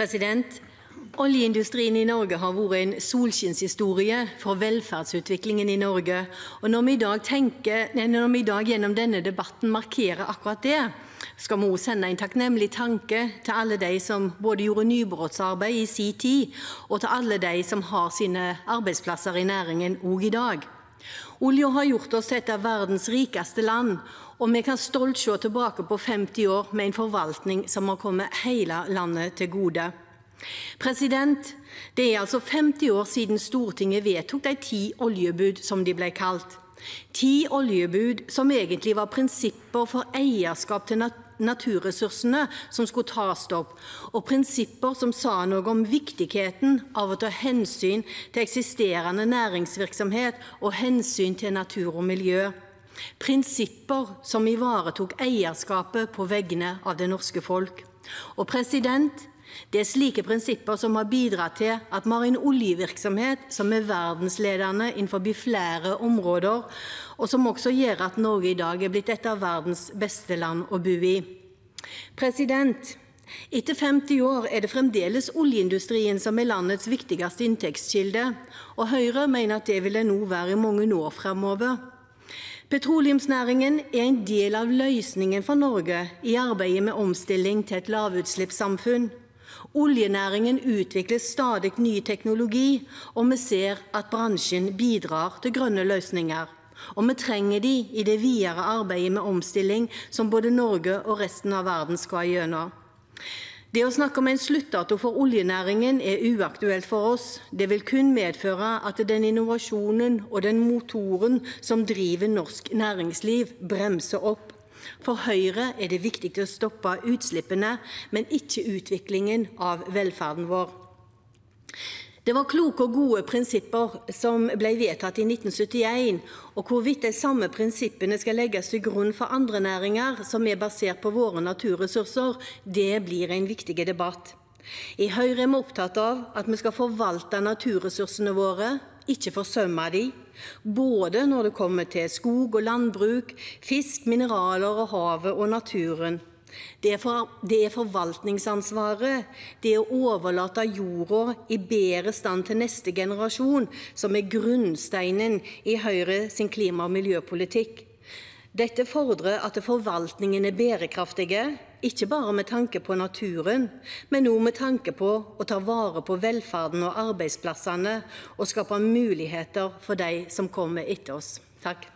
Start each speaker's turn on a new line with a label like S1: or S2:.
S1: President, Oljeindustrien i Norge har vært en solskinnshistorie for velferdsutviklingen i Norge. Når vi, i dag gjennom denne debatten markerer akkurat det, skal vi også sende en takknemlig tanke til alle de som både gjorde nybrottsarbeid i sin tid, og til alle de som har sine arbeidsplasser i næringen òg i dag. Olja har gjort oss til et av verdens rikeste land, og vi kan stolt se tilbake på 50 år med en forvaltning som har kommet hele landet til gode. President, Det er altså 50 år siden Stortinget vedtok de ti oljebud, som de ble kalt. Ti oljebud som egentlig var prinsipper for eierskap til naturressursene som skulle tas opp, og prinsipper som sa noe om viktigheten av å ta hensyn til eksisterende næringsvirksomhet og hensyn til natur og miljø. Prinsipper som ivaretok eierskapet på vegne av det norske folk. Og president, det er slike prinsipper som har bidratt til at vi har en oljevirksomhet som er verdensledende innenfor flere områder, og som også gjør at Norge i dag er blitt et av verdens beste land å bo i. President, etter 50 år er det fremdeles oljeindustrien som er landets viktigste inntektskilde, og Høyre mener at det vil den nå være i mange år fremover. Petroleumsnæringen er en del av løsningen for Norge i arbeidet med omstilling til et lavutslippssamfunn. Oljenæringen utvikler stadig ny teknologi, og vi ser at bransjen bidrar til grønne løsninger. Og vi trenger de i det videre arbeidet med omstilling som både Norge og resten av verden skal gjennom. Det å snakke om en sluttdato for oljenæringen er uaktuelt for oss. Det vil kun medføre at den innovasjonen og den motoren som driver norsk næringsliv, bremser opp. For Høyre er det viktig å stoppe utslippene, men ikke utviklingen av velferden vår. Det var kloke og gode prinsipper som ble vedtatt i 1971, og hvorvidt de samme prinsippene skal legges til grunn for andre næringer som er basert på våre naturressurser, det blir en viktig debatt. I Høyre er vi opptatt av at vi skal forvalte naturressursene våre, ikke forsømme de, både når det kommer til skog og landbruk, fisk, mineraler og havet og naturen. Det er, for, det er forvaltningsansvaret, det å overlate jorda i bedre stand til neste generasjon, som er grunnsteinen i Høyre sin klima- og miljøpolitikk. Dette fordrer at forvaltningen er bærekraftige, ikke bare med tanke på naturen, men òg med tanke på å ta vare på velferden og arbeidsplassene og skape muligheter for de som kommer etter oss. Takk.